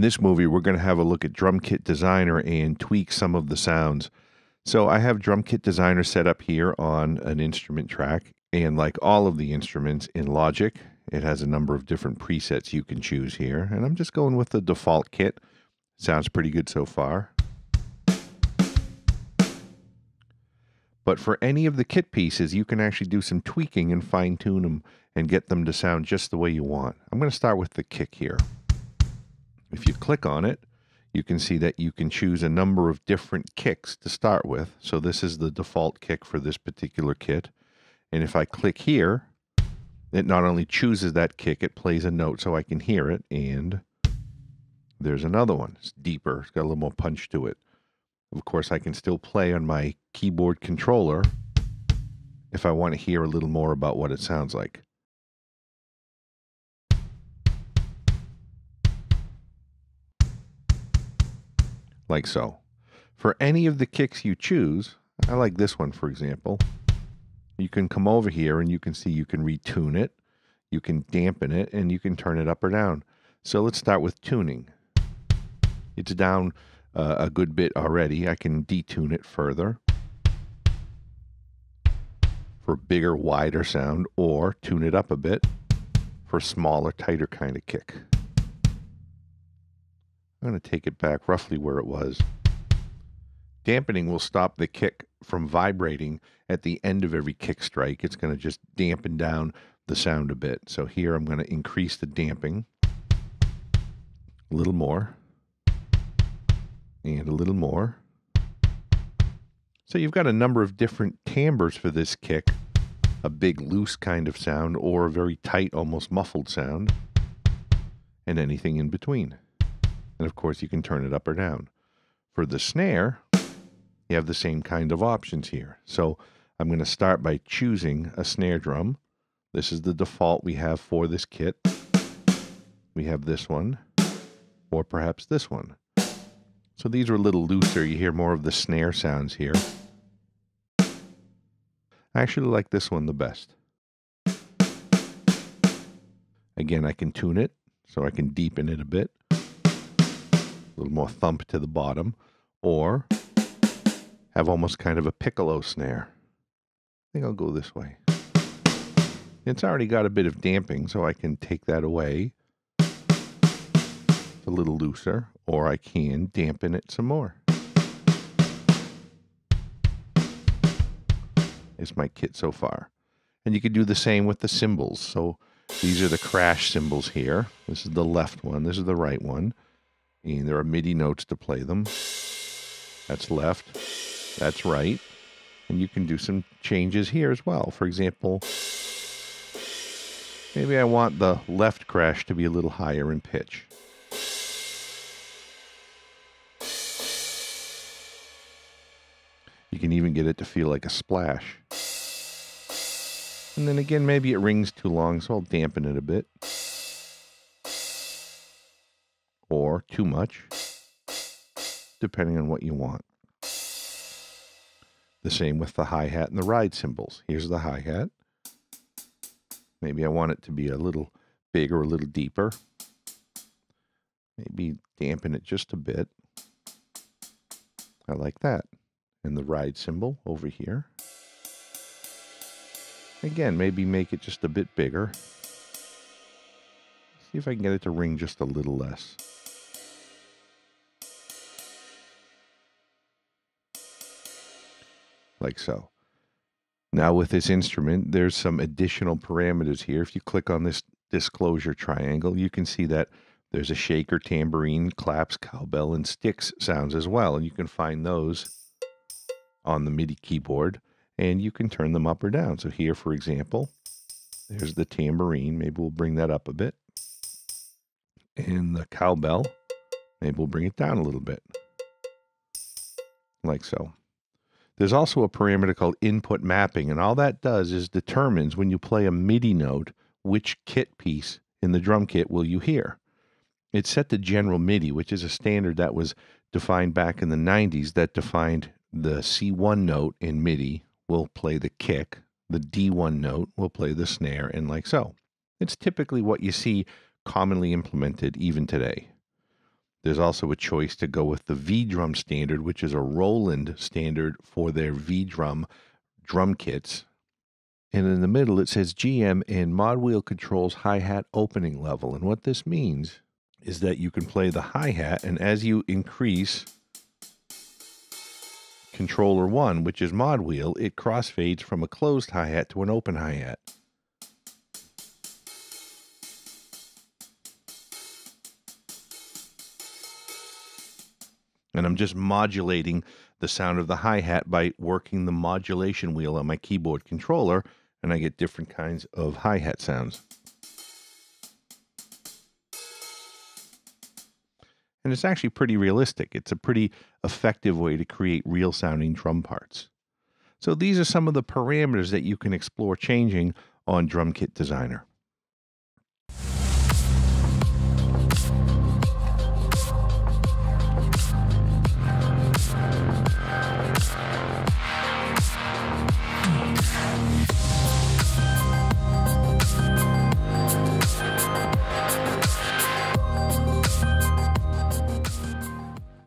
In this movie, we're going to have a look at Drum Kit Designer and tweak some of the sounds. So I have Drum Kit Designer set up here on an instrument track, and like all of the instruments in Logic, it has a number of different presets you can choose here, and I'm just going with the default kit. Sounds pretty good so far. But for any of the kit pieces, you can actually do some tweaking and fine tune them and get them to sound just the way you want. I'm going to start with the kick here. If you click on it, you can see that you can choose a number of different kicks to start with. So this is the default kick for this particular kit. And if I click here, it not only chooses that kick, it plays a note so I can hear it. And there's another one. It's deeper, it's got a little more punch to it. Of course, I can still play on my keyboard controller if I want to hear a little more about what it sounds like. Like so. For any of the kicks you choose, I like this one for example, you can come over here and you can see you can retune it, you can dampen it, and you can turn it up or down. So let's start with tuning. It's down uh, a good bit already. I can detune it further for bigger, wider sound, or tune it up a bit for smaller, tighter kind of kick. I'm going to take it back roughly where it was. Dampening will stop the kick from vibrating at the end of every kick strike. It's going to just dampen down the sound a bit. So here I'm going to increase the damping a little more and a little more. So you've got a number of different timbres for this kick. A big loose kind of sound or a very tight, almost muffled sound and anything in between. And of course you can turn it up or down. For the snare, you have the same kind of options here. So I'm going to start by choosing a snare drum. This is the default we have for this kit. We have this one, or perhaps this one. So these are a little looser. You hear more of the snare sounds here. I actually like this one the best. Again, I can tune it, so I can deepen it a bit. A little more thump to the bottom. Or have almost kind of a piccolo snare. I think I'll go this way. It's already got a bit of damping, so I can take that away It's a little looser, or I can dampen it some more. Is my kit so far. And you could do the same with the cymbals. So these are the crash cymbals here. This is the left one. This is the right one. And there are MIDI notes to play them. That's left. That's right. And you can do some changes here as well. For example, maybe I want the left crash to be a little higher in pitch. You can even get it to feel like a splash. And then again, maybe it rings too long, so I'll dampen it a bit. Too much, depending on what you want. The same with the hi-hat and the ride cymbals. Here's the hi-hat. Maybe I want it to be a little bigger, a little deeper. Maybe dampen it just a bit. I like that and the ride cymbal over here. Again, maybe make it just a bit bigger. See if I can get it to ring just a little less. Like so. Now with this instrument, there's some additional parameters here. If you click on this disclosure triangle, you can see that there's a shaker, tambourine, claps, cowbell, and sticks sounds as well. And you can find those on the MIDI keyboard and you can turn them up or down. So here, for example, there's the tambourine. Maybe we'll bring that up a bit. And the cowbell, maybe we'll bring it down a little bit. Like so. There's also a parameter called input mapping, and all that does is determines when you play a MIDI note, which kit piece in the drum kit will you hear. It's set to general MIDI, which is a standard that was defined back in the 90s that defined the C1 note in MIDI will play the kick, the D1 note will play the snare, and like so. It's typically what you see commonly implemented even today. There's also a choice to go with the V drum standard, which is a Roland standard for their V drum drum kits. And in the middle, it says GM and mod wheel controls hi hat opening level. And what this means is that you can play the hi hat, and as you increase controller one, which is mod wheel, it crossfades from a closed hi hat to an open hi hat. And I'm just modulating the sound of the hi hat by working the modulation wheel on my keyboard controller, and I get different kinds of hi hat sounds. And it's actually pretty realistic. It's a pretty effective way to create real sounding drum parts. So these are some of the parameters that you can explore changing on Drum Kit Designer.